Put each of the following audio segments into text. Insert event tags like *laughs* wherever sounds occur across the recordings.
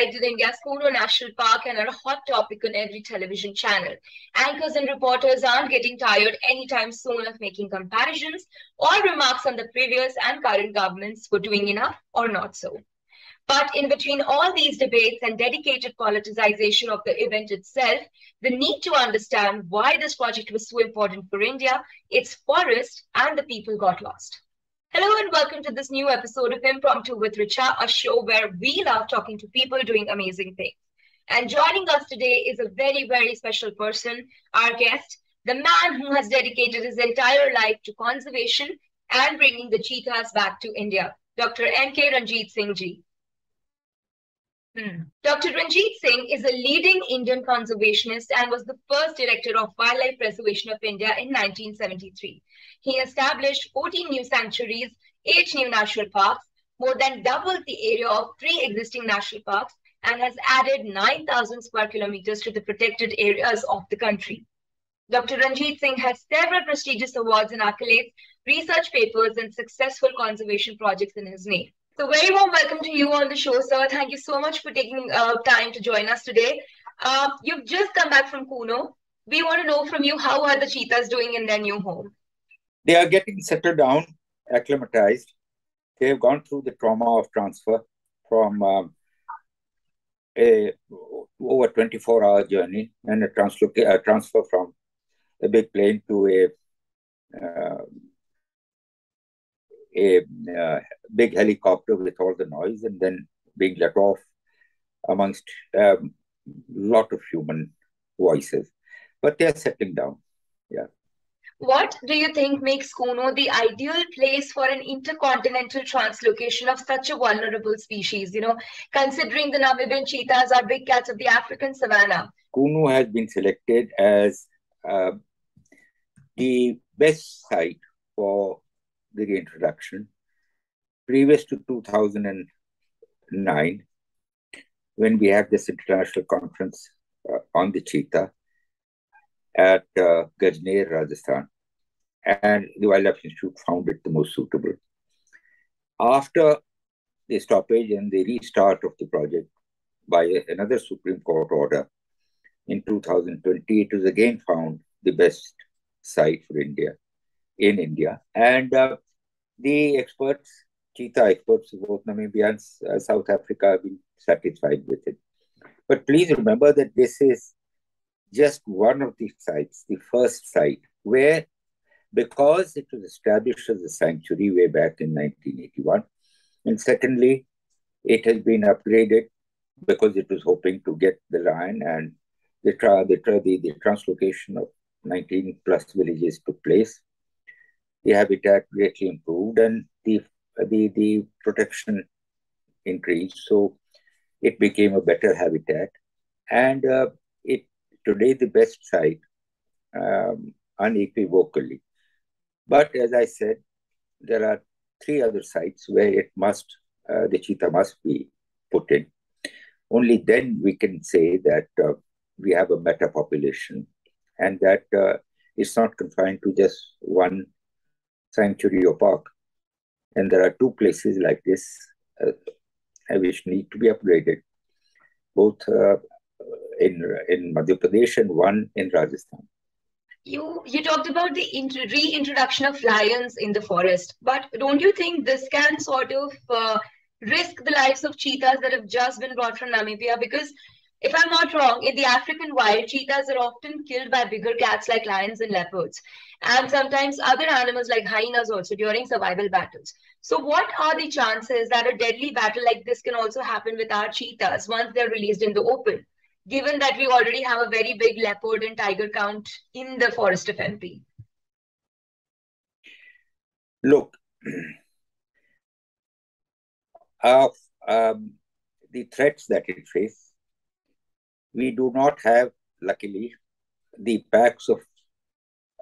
resides in India's Kuno National Park and are a hot topic on every television channel. Anchors and reporters aren't getting tired anytime soon of making comparisons or remarks on the previous and current governments for doing enough or not so. But in between all these debates and dedicated politicization of the event itself, the need to understand why this project was so important for India, its forest, and the people got lost. Hello and welcome to this new episode of Impromptu with Richa, a show where we love talking to people doing amazing things. And joining us today is a very, very special person, our guest, the man who has dedicated his entire life to conservation and bringing the cheetahs back to India, Dr. M.K. Ranjit Sinh Ji. Hmm. Dr. Ranjit Sinh is a leading Indian conservationist and was the first director of Wildlife Preservation of India in 1973. He established 14 new sanctuaries, 8 new national parks, more than doubled the area of three existing national parks, and has added 9,000 square kilometers to the protected areas of the country. Dr. Ranjit Sinh has several prestigious awards and accolades, research papers, and successful conservation projects in his name. So very warm welcome to you on the show, sir. Thank you so much for taking uh, time to join us today. Uh, you've just come back from Kuno. We want to know from you, how are the cheetahs doing in their new home? They are getting settled down, acclimatized. They have gone through the trauma of transfer from um, a over 24 hour journey and a, transloca- a transfer from a big plane to a uh, a uh, big helicopter with all the noise and then being let off amongst a um, lot of human voices. But they're settling down. Yeah. What do you think makes Kuno the ideal place for an intercontinental translocation of such a vulnerable species? You know, considering the Namibian cheetahs are big cats of the African savanna. Kuno has been selected as uh, the best site for the reintroduction. Previous to 2009, when we had this international conference uh, on the cheetah at uh, Rajasthan, and the Wildlife Institute found it the most suitable. After the stoppage and the restart of the project by another Supreme Court order in 2020, it was again found the best site for India in India. And uh, the experts, cheetah experts, both Namibia and uh, South Africa, have been satisfied with it. But please remember that this is just one of the sites, the first site, where because it was established as a sanctuary way back in 1981, and secondly, it has been upgraded because it was hoping to get the lion and the, tra- the, tra- the, the translocation of 19 plus villages took place the habitat greatly improved and the, the, the protection increased. So it became a better habitat. And uh, it today the best site um, unequivocally. But as I said, there are three other sites where it must, uh, the cheetah must be put in. Only then we can say that uh, we have a better population and that uh, it's not confined to just one sanctuary or park. And there are two places like this uh, which need to be upgraded, both uh, in in Madhya Pradesh and one in Rajasthan. You you talked about the reintroduction of lions in the forest, but don't you think this can sort of uh, risk the lives of cheetahs that have just been brought from Namibia? Because if I'm not wrong, in the African wild, cheetahs are often killed by bigger cats like lions and leopards, and sometimes other animals like hyenas also during survival battles. So, what are the chances that a deadly battle like this can also happen with our cheetahs once they're released in the open, given that we already have a very big leopard and tiger count in the forest of MP? Look, *clears throat* uh, um, the threats that it faces we do not have, luckily, the packs of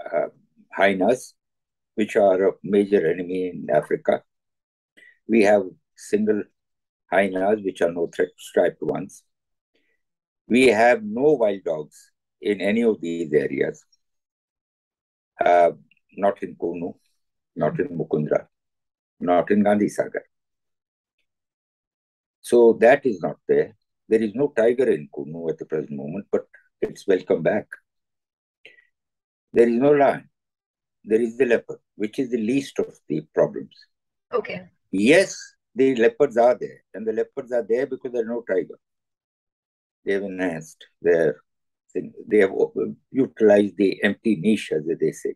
uh, hyenas, which are a major enemy in Africa. We have single hyenas, which are no threat striped ones. We have no wild dogs in any of these areas, uh, not in Kuno, not in Mukundra, not in Gandhi Sagar. So that is not there. There is no tiger in Kuno at the present moment, but it's welcome back. There is no lion. There is the leopard, which is the least of the problems. Okay. Yes, the leopards are there, and the leopards are there because there are no tiger. They have enhanced their thing. They have uh, utilized the empty niche, as they say.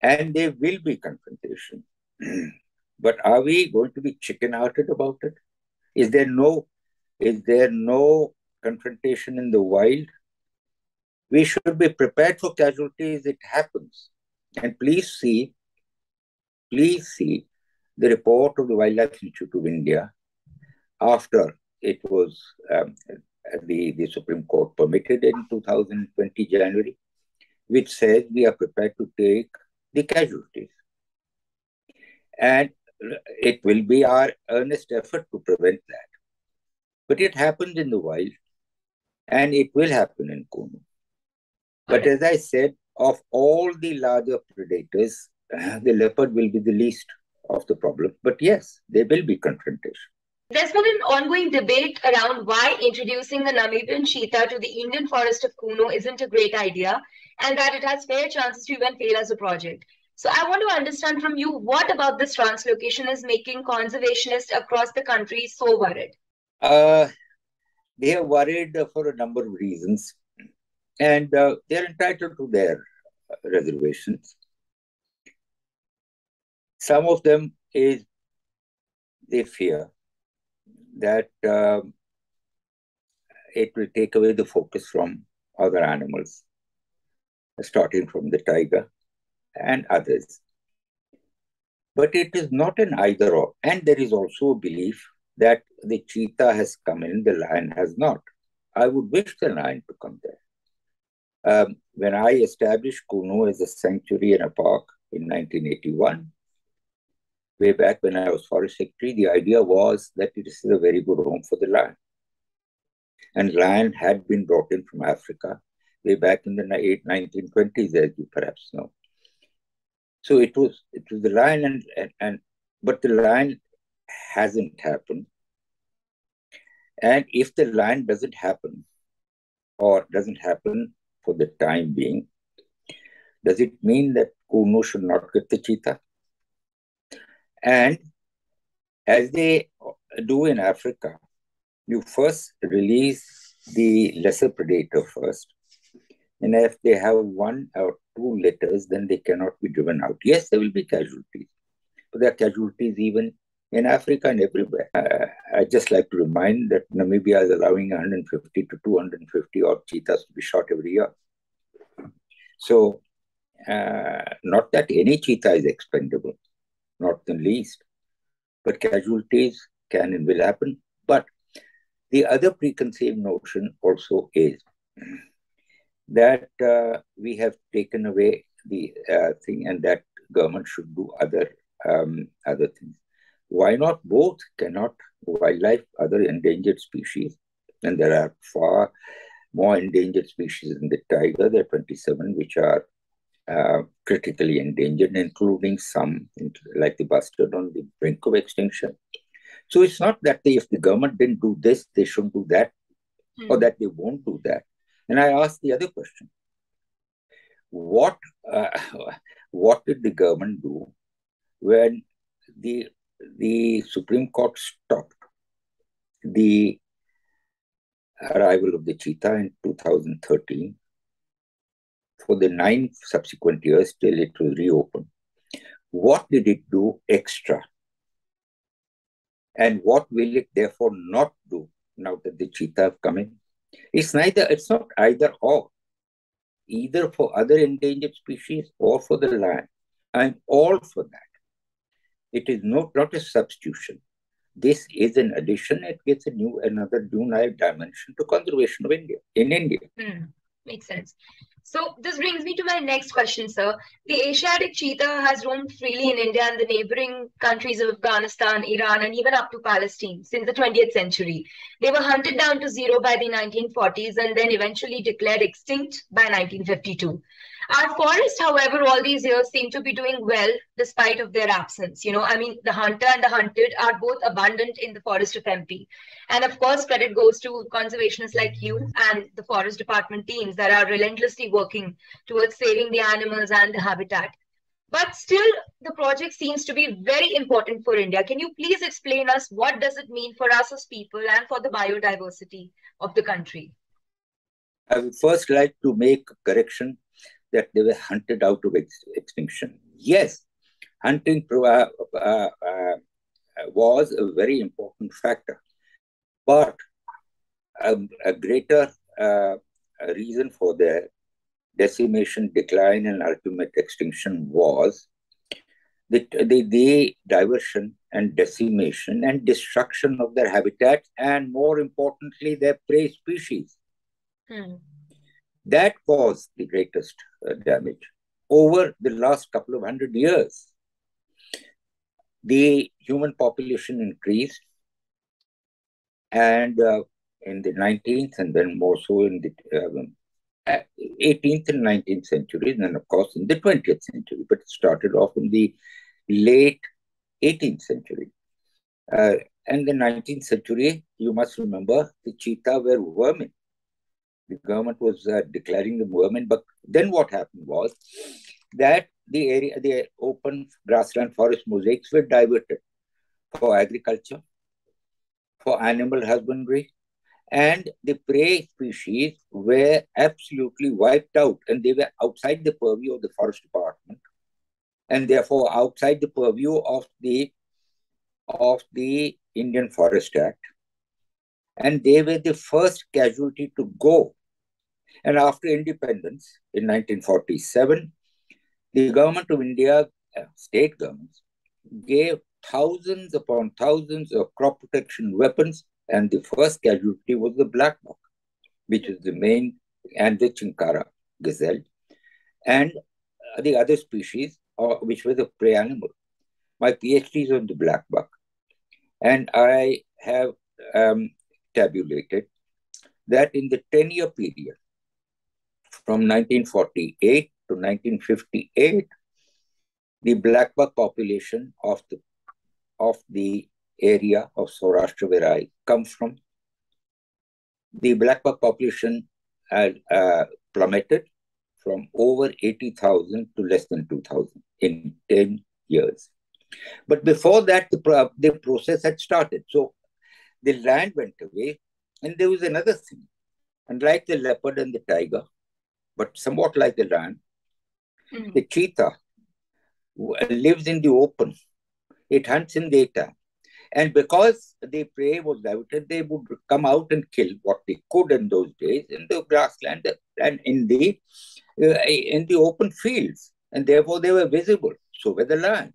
And there will be confrontation. *clears throat* but are we going to be chicken-hearted about it? Is there no is there no confrontation in the wild? We should be prepared for casualties. It happens. And please see, please see the report of the Wildlife Institute of India after it was um, the, the Supreme Court permitted in 2020 January, which says we are prepared to take the casualties. And it will be our earnest effort to prevent that. But it happens in the wild and it will happen in Kuno. But as I said, of all the larger predators, uh, the leopard will be the least of the problem. But yes, there will be confrontation. There's been an ongoing debate around why introducing the Namibian cheetah to the Indian forest of Kuno isn't a great idea and that it has fair chances to even fail as a project. So I want to understand from you what about this translocation is making conservationists across the country so worried? Uh, they are worried for a number of reasons, and uh, they are entitled to their reservations. Some of them is they fear that um, it will take away the focus from other animals, starting from the tiger and others. But it is not an either or. And there is also a belief that the cheetah has come in, the lion has not. I would wish the lion to come there. Um, when I established Kuno as a sanctuary and a park in 1981, way back when I was forest secretary, the idea was that it is a very good home for the lion. And lion had been brought in from Africa way back in the 1920s, as you perhaps know. So it was it was the lion and, and, and but the lion hasn't happened. And if the lion doesn't happen or doesn't happen for the time being, does it mean that Kuno should not get the cheetah? And as they do in Africa, you first release the lesser predator first. And if they have one or two litters, then they cannot be driven out. Yes, there will be casualties, but there are casualties even in Africa and everywhere. Uh, I just like to remind that Namibia is allowing 150 to 250 odd cheetahs to be shot every year. So, uh, not that any cheetah is expendable, not the least. But casualties can and will happen. But the other preconceived notion also is that uh, we have taken away the uh, thing and that government should do other um, other things. Why not both? Cannot wildlife, other endangered species, and there are far more endangered species in the tiger. There are 27 which are uh, critically endangered, including some like the bustard on the brink of extinction. So it's not that they, if the government didn't do this, they shouldn't do that, mm. or that they won't do that. And I asked the other question: What uh, *laughs* what did the government do when the the Supreme Court stopped the arrival of the cheetah in 2013 for the nine subsequent years till it was reopened. What did it do extra? And what will it therefore not do now that the cheetah have come in? It's neither, it's not either or, either for other endangered species or for the lion. I'm all for that. It is not, not a substitution. This is an addition. It gives a new, another new dimension to conservation of India in India. Mm, makes sense. So this brings me to my next question, sir. The Asiatic cheetah has roamed freely in India and the neighboring countries of Afghanistan, Iran, and even up to Palestine since the 20th century. They were hunted down to zero by the 1940s and then eventually declared extinct by 1952. Our forests, however, all these years seem to be doing well despite of their absence. You know, I mean, the hunter and the hunted are both abundant in the forest of MP. And of course, credit goes to conservationists like you and the forest department teams that are relentlessly working towards saving the animals and the habitat. But still, the project seems to be very important for India. Can you please explain us what does it mean for us as people and for the biodiversity of the country? I would first like to make a correction that they were hunted out of ex extinction. Yes, hunting uh, uh, uh, was a very important factor, but a, a greater uh, reason for their decimation, decline, and ultimate extinction was the, the, the diversion and decimation and destruction of their habitats, and more importantly, their prey species. Hmm. That caused the greatest damage. Over the last couple of hundred years, the human population increased, and uh, in the 19th, and then more so in the um, 18th and 19th centuries, and of course in the 20th century, but it started off in the late 18th century. Uh, and the 19th century, you must remember, the cheetah were vermin. The government was uh, declaring the movement. but then what happened was that the area, the open grassland forest mosaics were diverted for agriculture, for animal husbandry, and the prey species were absolutely wiped out and they were outside the purview of the forest department and therefore outside the purview of the of the indian forest act and they were the first casualty to go and after independence in 1947 the government of india uh, state governments gave thousands upon thousands of crop protection weapons and the first casualty was the black buck, which is the main, and the chinkara gazelle, and the other species, uh, which was a prey animal. My PhD is on the black buck, and I have um, tabulated that in the 10 year period from 1948 to 1958, the black buck population of the of the area of Saurashtra where I come from, the black buck population had uh, plummeted from over 80,000 to less than 2,000 in 10 years. But before that, the, the process had started. So the land went away, and there was another thing. Unlike the leopard and the tiger, but somewhat like the lion, mm. the cheetah lives in the open. It hunts in daytime. And because the prey was diverted, they would come out and kill what they could in those days in the grassland and in the uh, in the open fields, and therefore they were visible. So were the lion.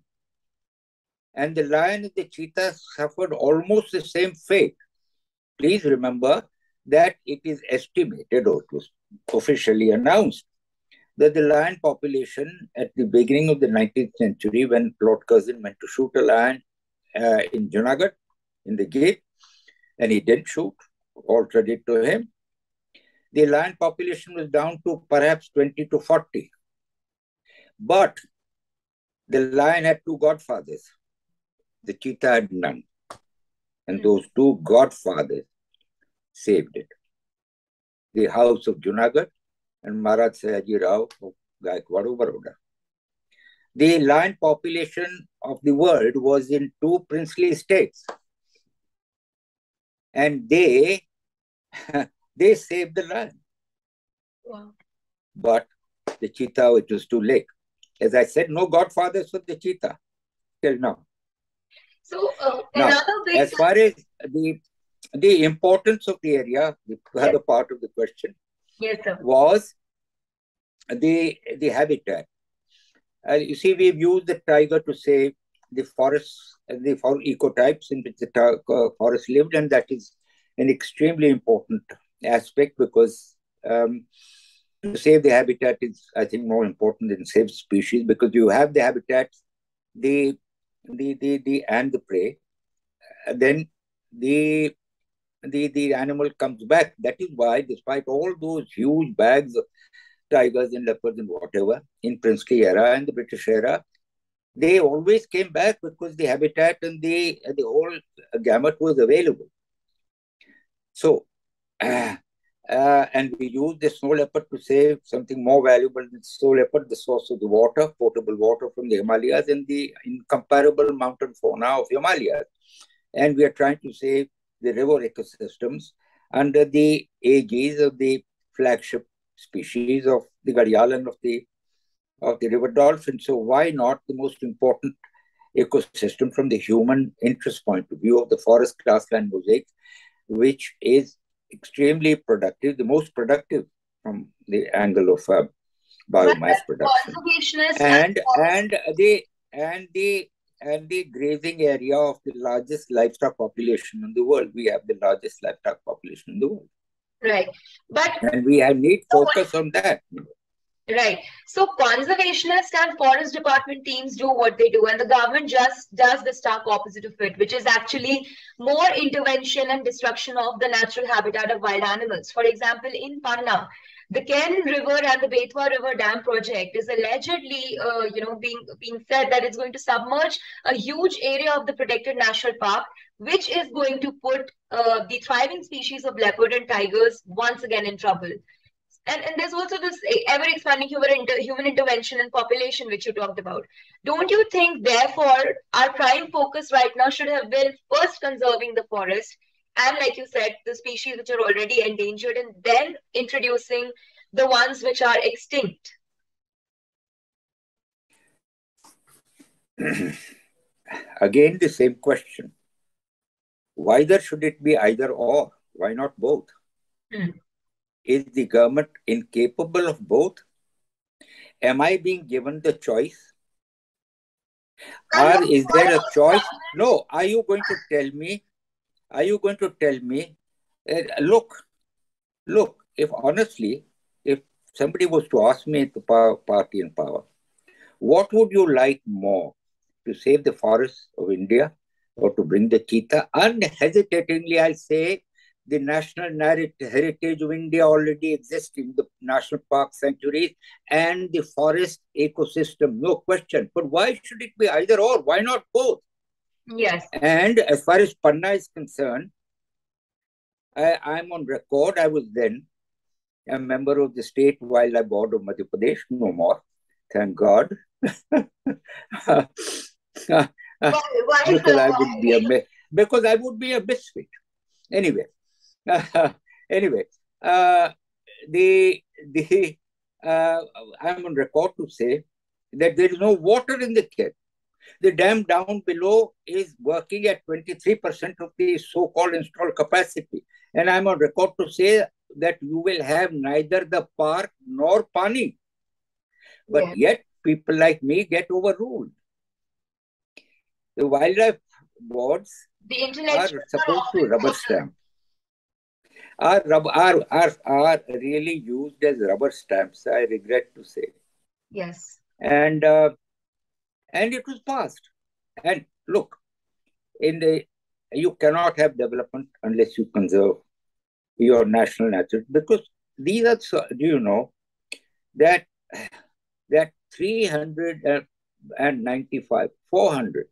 And the lion and the cheetah suffered almost the same fate. Please remember that it is estimated, or it was officially announced, that the lion population at the beginning of the 19th century, when Lord Curzon went to shoot a lion uh, in Junagadh in the gate, and he didn't shoot. All credit to him. The lion population was down to perhaps 20 to 40. But the lion had two godfathers. The cheetah had none. And mm. those two godfathers saved it. The house of Junagadh and Maharaj Sayaji Rao of Gaikwad Baroda the lion population of the world was in two princely states. And they *laughs* they saved the lion. Wow. But the cheetah, it was too late. As I said, no godfathers for the cheetah till now. So uh, now, as far as the the importance of the area, the yes. other part of the question, yes, sir. was the the habitat. Uh, you see, we've used the tiger to say the forests, the for ecotypes in which the uh, forest lived, and that is an extremely important aspect because um, to save the habitat is, I think, more important than save species because you have the habitats, the the the, the and the prey, and then the the the animal comes back. That is why, despite all those huge bags of tigers and leopards and whatever in princely era and the British era, they always came back because the habitat and the the whole gamut was available. So, uh, uh, and we use the snow leopard to save something more valuable than snow leopard, the source of the water, potable water from the Himalayas and the incomparable mountain fauna of Himalayas. And we are trying to save the river ecosystems under the aegis of the flagship species of the gharial and of the of the river dolphin. So why not the most important ecosystem from the human interest point of view of the forest grassland mosaic, which is extremely productive, the most productive from the angle of uh, biomass production. And and the and the and the grazing area of the largest livestock population in the world. We have the largest livestock population in the world. Right. But and we have need focus on that. Right. So conservationists and forest department teams do what they do, and the government just does the stark opposite of it, which is actually more intervention and destruction of the natural habitat of wild animals. For example, in Panna, the Ken River and the Betwa River Dam project is allegedly, uh, you know, being being said that it's going to submerge a huge area of the protected national park, which is going to put uh, the thriving species of leopard and tigers once again in trouble. And, and there's also this ever expanding human, inter, human intervention and population which you talked about. Don't you think therefore our prime focus right now should have been first conserving the forest and like you said the species which are already endangered and then introducing the ones which are extinct *clears throat* again the same question why there should it be either or why not both hmm. Is the government incapable of both? Am I being given the choice? Or is there a choice? No. Are you going to tell me? Are you going to tell me? Uh, look, look, if honestly, if somebody was to ask me the power, party in power, what would you like more? To save the forests of India or to bring the cheetah? Unhesitatingly, I'll say the national heritage of India already exists in the national park sanctuaries and the forest ecosystem, no question. But why should it be either or? Why not both? Yes. And as far as Panna is concerned, I, I'm on record. I was then a member of the State Wildlife Board of Madhya Pradesh, no more. Thank God. *laughs* because I would be a because I would be a misfit. Anyway, *laughs* anyway, uh, the the uh, I'm on record to say that there is no water in the Ken. The dam down below is working at 23% of the so-called installed capacity. And I'm on record to say that you will have neither the park nor pani. But yeah. yet people like me get overruled. The wildlife boards the are supposed to rubber stamp are, are, are, are really used as rubber stamps, I regret to say. Yes. And uh, and it was passed. And look, in the you cannot have development unless you conserve your national natural because these are do you know that that 395 400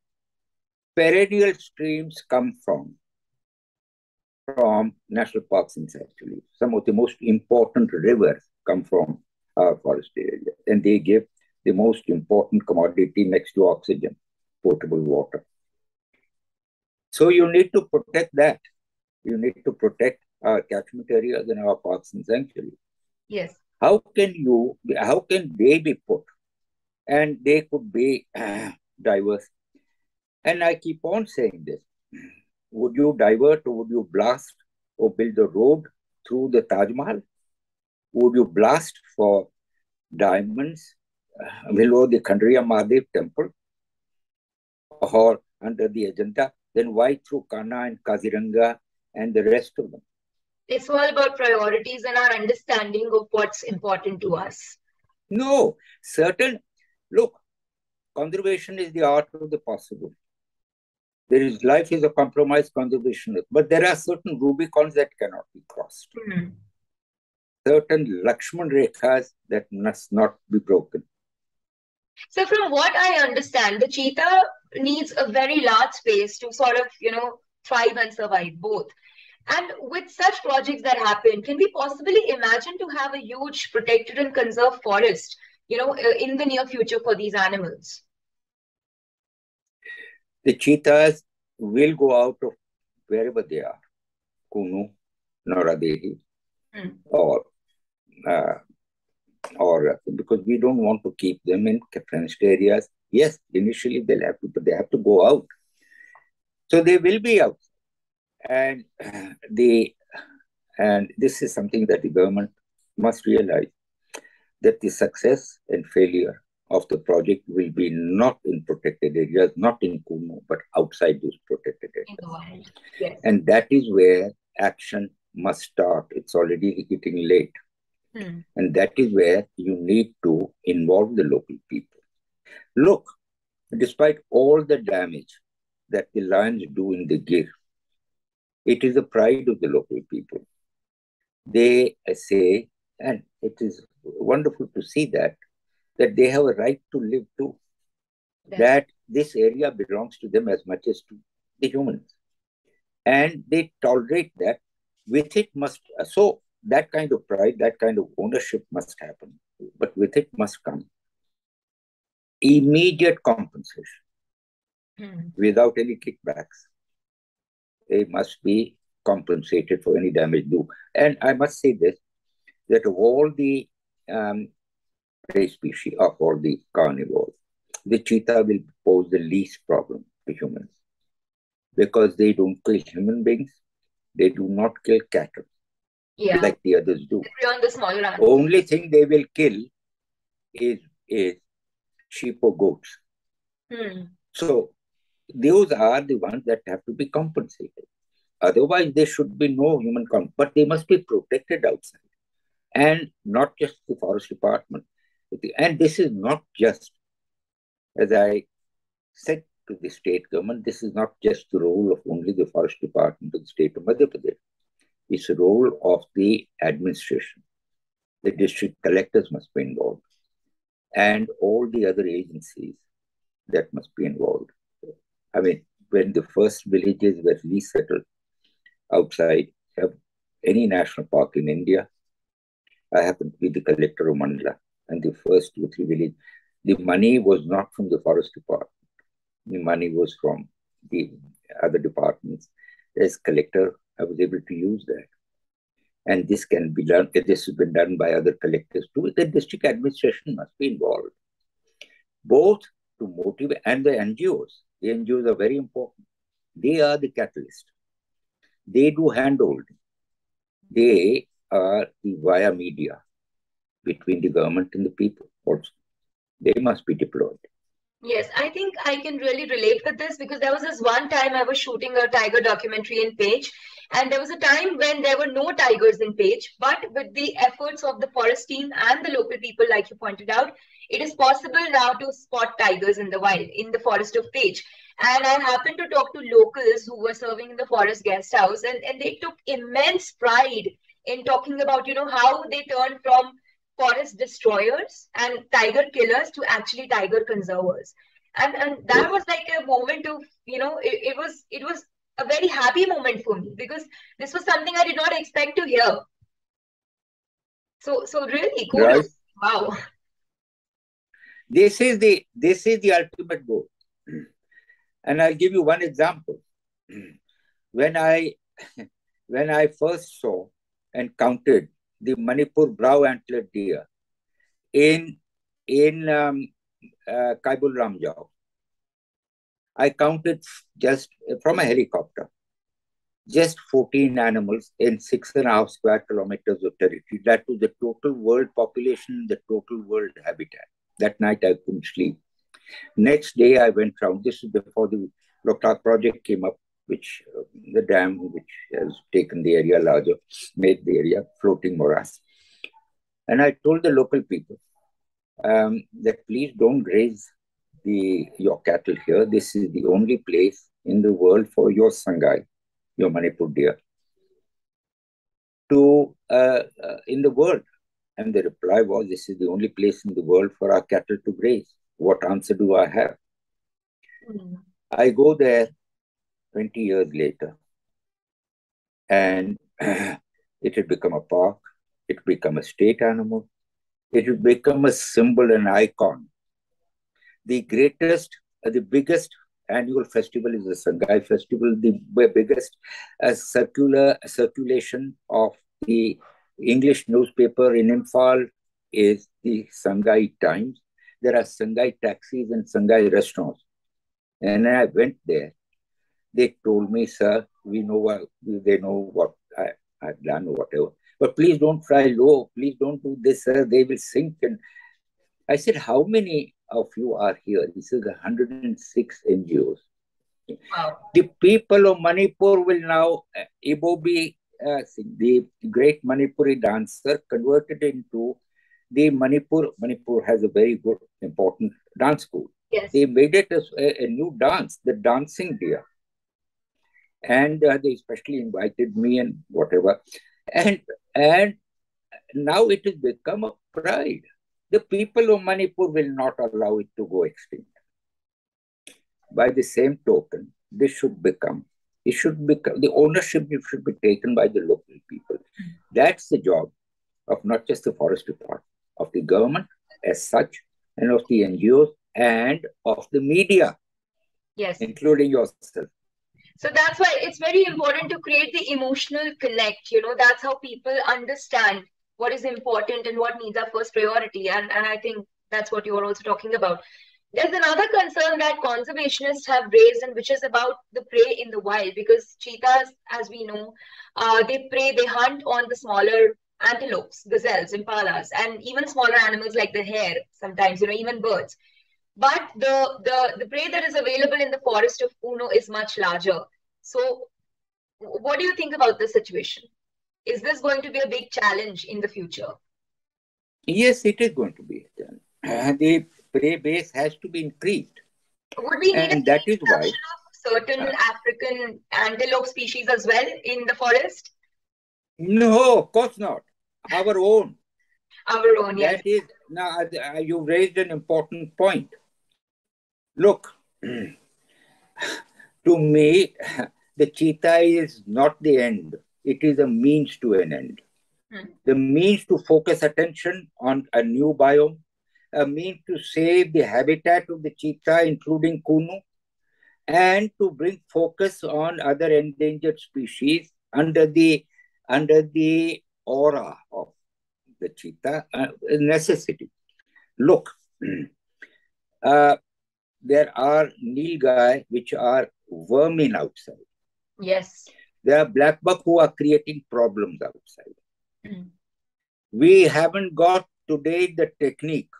perennial streams come from from national parks and sanctuaries. Some of the most important rivers come from our forest area, and they give the most important commodity next to oxygen, potable water. So you need to protect that. You need to protect our catchment areas and our parks and sanctuaries. Yes. How can you? How can they be put? And they could be uh, *clears throat* diverse. And I keep on saying this would you divert or would you blast or build a road through the Taj Mahal? Would you blast for diamonds below the Kandariya Mahadev temple or under the Ajanta? Then why through Kanha and Kaziranga and the rest of them? It's all about priorities and our understanding of what's important to us. No, certain, look, conservation is the art of the possible. There is life is a compromise conservation, but there are certain Rubicons that cannot be crossed. Mm-hmm. certain Lakshman Rekhas that must not be broken. So, from what I understand, the cheetah needs a very large space to sort of, you know, thrive and survive both. And with such projects that happen, can we possibly imagine to have a huge protected and conserved forest, you know, uh, in the near future for these animals? The cheetahs will go out of wherever they are, Kuno, Nauradehi, mm. or uh, or uh, because we don't want to keep them in fenced areas. Yes, initially they'll have to, but they have to go out. So they will be out, and *clears throat* the and this is something that the government must realize that the success and failure of the project will be not in protected areas, not in Kuno, but outside those protected areas. Yes. And that is where action must start. It's already getting late. Hmm. And that is where you need to involve the local people. Look, despite all the damage that the lions do in the Gir, it is the pride of the local people. They say, and it is wonderful to see that, that they have a right to live too. That this area belongs to them as much as to the humans. And they tolerate that. With it must, so that kind of pride, that kind of ownership must happen. But with it must come immediate compensation hmm. without any kickbacks. They must be compensated for any damage due. And I must say this that of all the um, prey species, of all the carnivores, the cheetah will pose the least problem to humans because they don't kill human beings, they do not kill cattle yeah. like the others do. Beyond the smaller animals. Only thing they will kill is, is sheep or goats. Hmm. So those are the ones that have to be compensated. Otherwise, there should be no human count, but they must be protected outside. And not just the forest department. And this is not just, as I said to the state government, this is not just the role of only the forest department of the state of Madhya Pradesh is the role of the administration. The district collectors must be involved and all the other agencies that must be involved. I mean, when the first villages were resettled outside of any national park in India, I happened to be the collector of Mandla. And the first two, three villages, the money was not from the forest department. The money was from the other departments. As collector, I was able to use that. And this can be done, this has been done by other collectors too. The district administration must be involved, both to motivate and the NGOs. The NGOs are very important. They are the catalyst. They do handholding. They are the via media between the government and the people also. They must be deployed. Yes, I think I can really relate with this because there was this one time I was shooting a tiger documentary in Page, and there was a time when there were no tigers in Page. but with the efforts of the forest team and the local people, like you pointed out, it is possible now to spot tigers in the wild, in the forest of Page. And I happened to talk to locals who were serving in the forest guest house, and, and they took immense pride in talking about, you know, how they turned from forest destroyers and tiger killers to actually tiger conservers. And and that was like a moment of you know it, it was it was a very happy moment for me because this was something i did not expect to hear. So so really cool. Right. wow. This is the this is the ultimate goal. And i'll give you one example. When i *laughs* when i first saw and counted the Manipur brow antler deer in in um, uh, Keibul Lamjao. I counted just from a helicopter, just 14 animals in six and a half square kilometers of territory. That was the total world population, the total world habitat. That night I couldn't sleep. Next day I went round. This is before the Loktak project came up which uh, the dam, which has taken the area larger, made the area floating morass. And I told the local people um, that please don't raise the your cattle here. This is the only place in the world for your sangai, your Manipur deer. to uh, uh, in the world? And the reply was, this is the only place in the world for our cattle to graze. What answer do I have? Mm. I go there 20 years later, and *clears throat* it had become a park, it had become a state animal, it had become a symbol and icon. The greatest, uh, the biggest annual festival is the Sangai Festival, the biggest uh, circular circulation of the English newspaper in Imphal is the Sangai Times. There are Sangai taxis and Sangai restaurants. And I went there. They told me, sir, we know what, they know what I, I've done or whatever. But please don't fly low. Please don't do this, sir. They will sink. And I said, how many of you are here? This is 106 NGOs. Wow. The people of Manipur will now, uh, Ibobi, uh, the great Manipuri dancer, converted into the Manipur. Manipur has a very good, important dance school. Yes. They made it a, a new dance, the dancing deer. And uh, they especially invited me and whatever. And, and now it has become a pride. The people of Manipur will not allow it to go extinct. By the same token, this should become, it should become, the ownership should be taken by the local people. That's the job of not just the forest department, of the government as such, and of the NGOs and of the media. Yes. Including yourself. So that's why it's very important to create the emotional connect. You know, that's how people understand what is important and what needs our first priority. And, and I think that's what you're also talking about. There's another concern that conservationists have raised, and which is about the prey in the wild, because cheetahs, as we know, uh, they prey, they hunt on the smaller antelopes, gazelles, impalas, and even smaller animals like the hare, sometimes, you know, even birds. But the, the, the prey that is available in the forest of Kuno is much larger. So, what do you think about this situation? Is this going to be a big challenge in the future? Yes, it is going to be. a Uh, *clears throat* the prey base has to be increased. Would we need and that is why certain uh, African antelope species as well in the forest? No, of course not. Our own. Our own, yes. That is, now uh, you raised an important point. Look, *clears throat* to me, the cheetah is not the end. It is a means to an end. Hmm. The means to focus attention on a new biome, a means to save the habitat of the cheetah, including Kuno, and to bring focus on other endangered species under the under the aura of the cheetah uh, necessity. Look, *clears throat* uh, there are nilgai which are vermin outside. Yes. There are black buck who are creating problems outside. Mm. We haven't got today the technique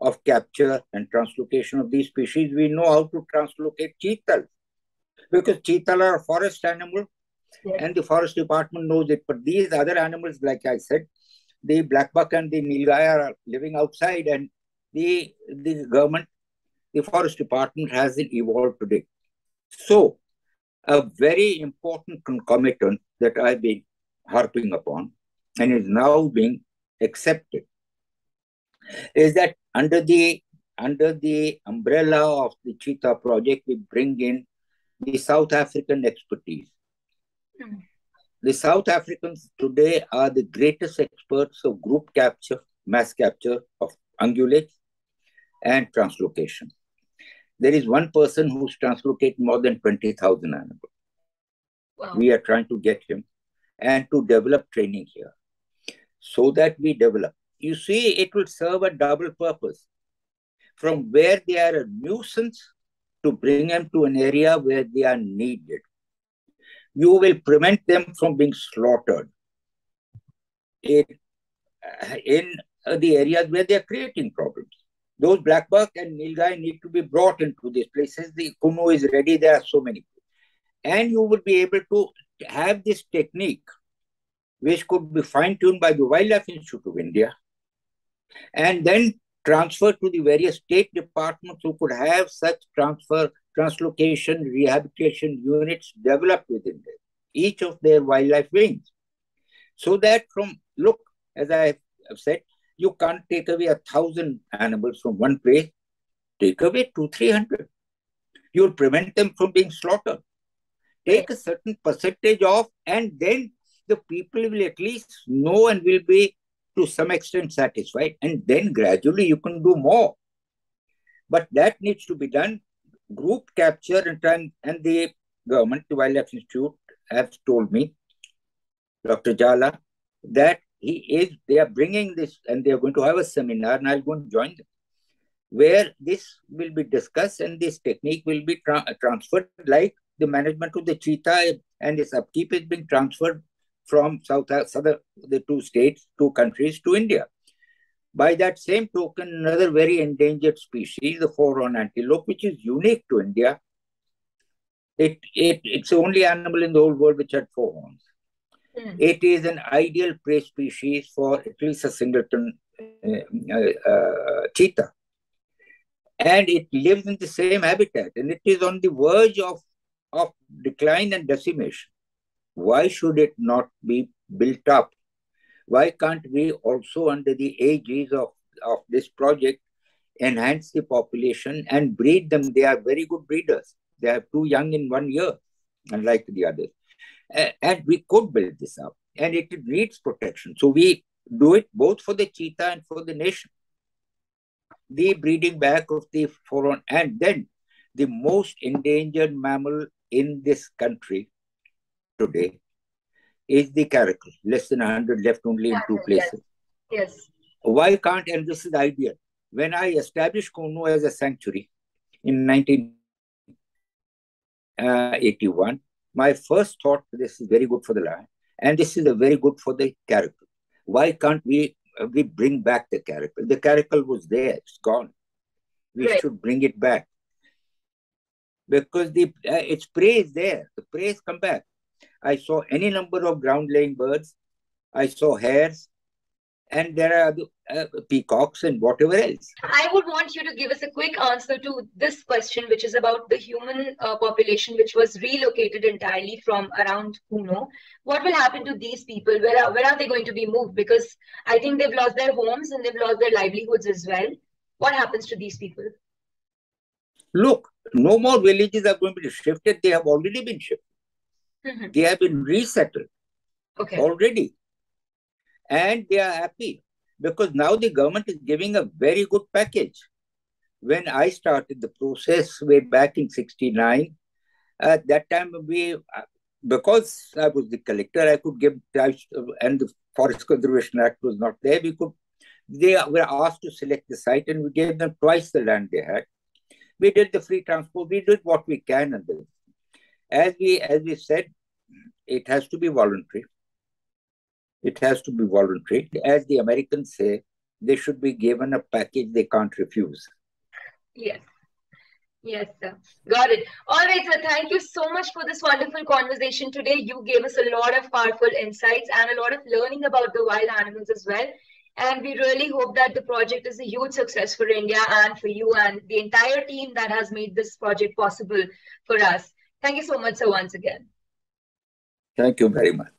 of capture and translocation of these species. We know how to translocate cheetah because cheetah are a forest animal yes. and the forest department knows it. But these other animals, like I said, the black buck and the nilgai are living outside and the, the government the forest department hasn't evolved today. So, a very important concomitant that I've been harping upon and is now being accepted is that under the under the umbrella of the Cheetah project, we bring in the South African expertise. Mm. The South Africans today are the greatest experts of group capture, mass capture of ungulates and translocation there is one person who's translocated more than 20,000 animals. Wow. We are trying to get him and to develop training here so that we develop. You see, it will serve a double purpose. From where they are a nuisance to bring them to an area where they are needed. You will prevent them from being slaughtered in, uh, in the areas where they are creating problems. Those black buck and nilgai need to be brought into these places. The Kuno is ready. There are so many. And you will be able to have this technique, which could be fine-tuned by the Wildlife Institute of India, and then transferred to the various state departments who could have such transfer, translocation, rehabilitation units developed within them, each of their wildlife wings. So that from, look, as I have said, you can't take away a thousand animals from one place, take away two, three hundred. You'll prevent them from being slaughtered. Take a certain percentage off, and then the people will at least know and will be to some extent satisfied. And then gradually you can do more. But that needs to be done. Group capture and, and the government, the Wildlife Institute, have told me, Dr. Jhala, that he is, they are bringing this and they are going to have a seminar and I'll go and join them, where this will be discussed and this technique will be tra transferred like the management of the cheetah and its upkeep is being transferred from South, Southern, the two states, two countries to India. By that same token, another very endangered species, the four-horned antelope, which is unique to India. It, it, it's the only animal in the whole world which had four horns. Mm. It is an ideal prey species for at least a singleton uh, uh, uh, cheetah. And it lives in the same habitat and it is on the verge of, of decline and decimation. Why should it not be built up? Why can't we also, under the aegis of, of this project, enhance the population and breed them? They are very good breeders. They are two young in one year, unlike the others. And we could build this up, and it needs protection. So we do it both for the cheetah and for the nation. The breeding back of the foreign, and then the most endangered mammal in this country today is the caracal. Less than 100 left only in two places. Yes. yes. Why can't, and this is ideal. When I established Kuno as a sanctuary in 1981, uh, my first thought, this is very good for the land, and this is a very good for the caracal. Why can't we uh, we bring back the caracal? The caracal was there, it's gone. We right. should bring it back because the uh, its prey is there. The prey has come back. I saw any number of ground laying birds. I saw hares, and there are uh, peacocks and whatever else. I would want you to give us a quick answer to this question, which is about the human uh, population which was relocated entirely from around Kuno. What will happen to these people? Where are, where are they going to be moved? Because I think they've lost their homes and they've lost their livelihoods as well. What happens to these people? Look, no more villages are going to be shifted. They have already been shifted. Mm-hmm. They have been resettled okay. already. And they are happy because now the government is giving a very good package. When I started the process way back in 69, at that time we, uh, because I was the collector, I could give, and the Forest Conservation Act was not there, we could, they were asked to select the site and we gave them twice the land they had. We did the free transport, we did what we can and as we as we said, it has to be voluntary. It has to be voluntary. As the Americans say, they should be given a package they can't refuse. Yes. Yes, sir. Got it. All right, sir. Thank you so much for this wonderful conversation today. You gave us a lot of powerful insights and a lot of learning about the wild animals as well. And we really hope that the project is a huge success for India and for you and the entire team that has made this project possible for us. Thank you so much, sir, once again. Thank you very much.